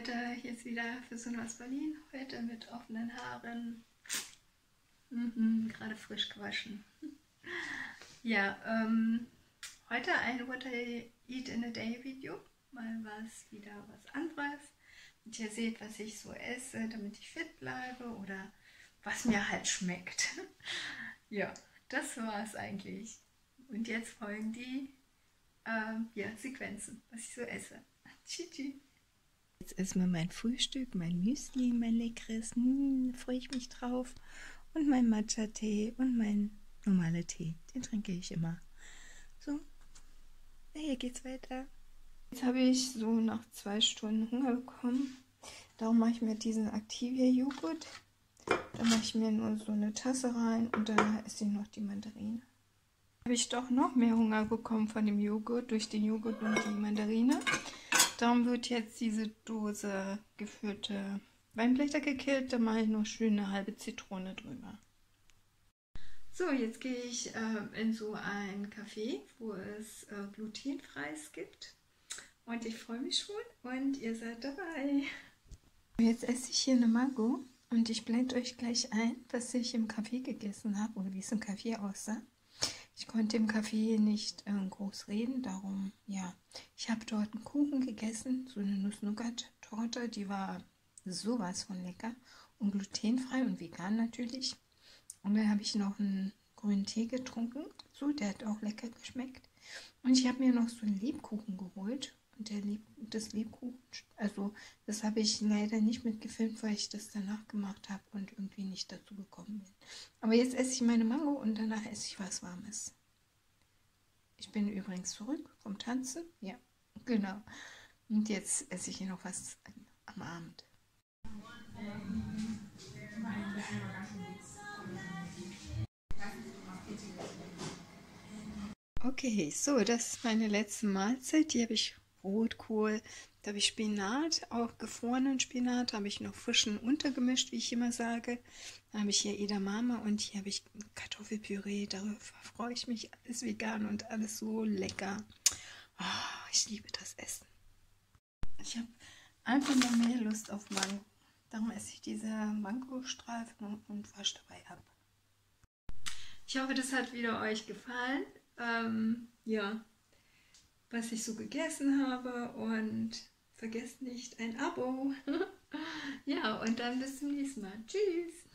heute jetzt wieder für Sonne aus Berlin. Heute mit offenen Haaren. Mhm, gerade frisch gewaschen. ja, ähm, heute ein What I Eat in a Day Video. Mal was wieder was anderes. Und ihr seht, was ich so esse, damit ich fit bleibe oder was mir halt schmeckt. ja, das war es eigentlich. Und jetzt folgen die ähm, ja, Sequenzen, was ich so esse. Tschüssi. Jetzt erstmal mein Frühstück, mein Müsli, mein leckeres, hm, freue ich mich drauf. Und mein Matcha-Tee und mein normaler Tee, den trinke ich immer. So, na, hier geht's weiter. Jetzt habe ich so nach zwei Stunden Hunger bekommen. Darum mache ich mir diesen Activia-Joghurt. Da mache ich mir nur so eine Tasse rein und danach esse ich noch die Mandarine. Habe ich doch noch mehr Hunger bekommen von dem Joghurt, durch den Joghurt und die Mandarine. Darum wird jetzt diese Dose geführte Weinblätter gekillt. Da mache ich noch schön eine halbe Zitrone drüber. So, jetzt gehe ich äh, in so ein Café, wo es äh, glutenfreies gibt. Und ich freue mich schon und ihr seid dabei. Jetzt esse ich hier eine Mango und ich blende euch gleich ein, was ich im Café gegessen habe oder wie es im Café aussah. Ich konnte im Café nicht äh, groß reden, darum, ja. Ich habe dort einen Kuchen gegessen, so eine Nuss-Nougat-Torte, die war sowas von lecker und glutenfrei und vegan natürlich. Und dann habe ich noch einen grünen Tee getrunken dazu, der hat auch lecker geschmeckt. Und ich habe mir noch so einen Lebkuchen geholt. Der Lieb das Lebkuchen, also das habe ich leider nicht mitgefilmt, weil ich das danach gemacht habe und irgendwie nicht dazu gekommen bin. Aber jetzt esse ich meine Mango und danach esse ich was Warmes. Ich bin übrigens zurück vom Tanzen. Ja, genau. Und jetzt esse ich hier noch was am Abend. Okay, so, das ist meine letzte Mahlzeit. Die habe ich Rotkohl, da habe ich Spinat, auch gefrorenen Spinat, habe ich noch frischen untergemischt, wie ich immer sage. Dann habe ich hier Edamame und hier habe ich Kartoffelpüree. Darauf freue ich mich. Alles vegan und alles so lecker. Oh, ich liebe das Essen. Ich habe einfach noch mehr Lust auf Mango. Darum esse ich diese Mangostreifen und wasche dabei ab. Ich hoffe, das hat wieder euch gefallen. Ähm, ja, was ich so gegessen habe und vergesst nicht ein Abo. ja, und dann bis zum nächsten Mal. Tschüss.